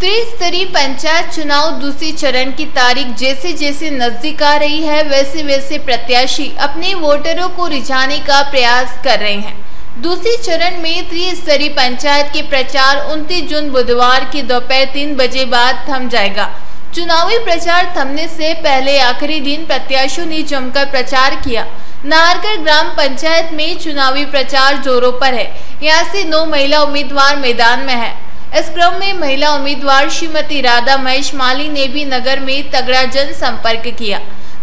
त्रिस्तरीय पंचायत चुनाव दूसरे चरण की तारीख जैसे जैसे नज़दीक आ रही है वैसे वैसे प्रत्याशी अपने वोटरों को रिझाने का प्रयास कर रहे हैं। दूसरे चरण में त्रिस्तरीय पंचायत के प्रचार 29 जून बुधवार की दोपहर तीन बजे बाद थम जाएगा। चुनावी प्रचार थमने से पहले आखिरी दिन प्रत्याशियों ने जमकर प्रचार किया। नारगढ़ ग्राम पंचायत में चुनावी प्रचार जोरों पर है। यहाँ से नौ महिला उम्मीदवार मैदान में है। इस क्रम में महिला उम्मीदवार श्रीमती राधा महेश माली ने भी नगर में तगड़ा जनसंपर्क किया।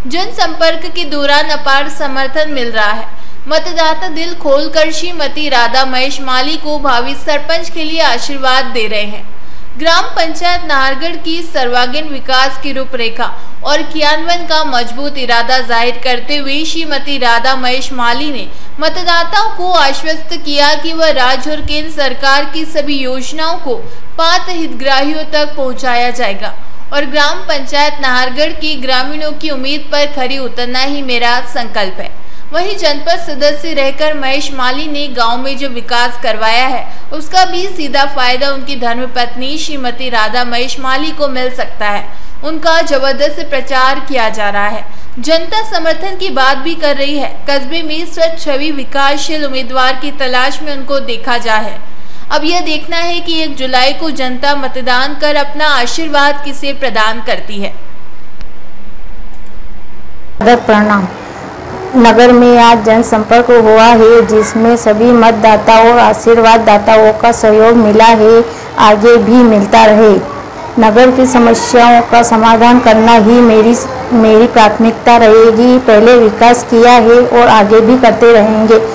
जनसंपर्क के दौरान अपार समर्थन मिल रहा है। मतदाता दिल खोलकर श्रीमती राधा महेश माली को भावी सरपंच के लिए आशीर्वाद दे रहे हैं। ग्राम पंचायत नाहरगढ़ की सर्वांगीण विकास की रूपरेखा और क्रियान्वयन का मज़बूत इरादा ज़ाहिर करते हुए श्रीमती राधा महेश माली ने मतदाताओं को आश्वस्त किया कि वह राज्य और केंद्र सरकार की सभी योजनाओं को पात्र हितग्राहियों तक पहुँचाया जाएगा और ग्राम पंचायत नाहरगढ़ की ग्रामीणों की उम्मीद पर खरी उतरना ही मेरा संकल्प है। वहीं जनपद सदस्य रहकर महेश माली ने गाँव में जो विकास करवाया है, उसका भी सीधा फ़ायदा उनकी धर्मपत्नी श्रीमती राधा महेश माली को मिल सकता है। उनका ज़बरदस्त प्रचार किया जा रहा है। जनता समर्थन की बात भी कर रही है। कस्बे में स्वच्छ छवि विकासशील उम्मीदवार की तलाश में उनको देखा जा है। अब यह देखना है कि एक जुलाई को जनता मतदान कर अपना आशीर्वाद किसे प्रदान करती है। प्रणाम। नगर में आज जनसंपर्क हुआ है, जिसमें सभी मतदाताओं और आशीर्वाद दाताओं का सहयोग मिला है, आगे भी मिलता रहे। नगर की समस्याओं का समाधान करना ही मेरी मेरी प्राथमिकता रहेगी। पहले विकास किया है और आगे भी करते रहेंगे।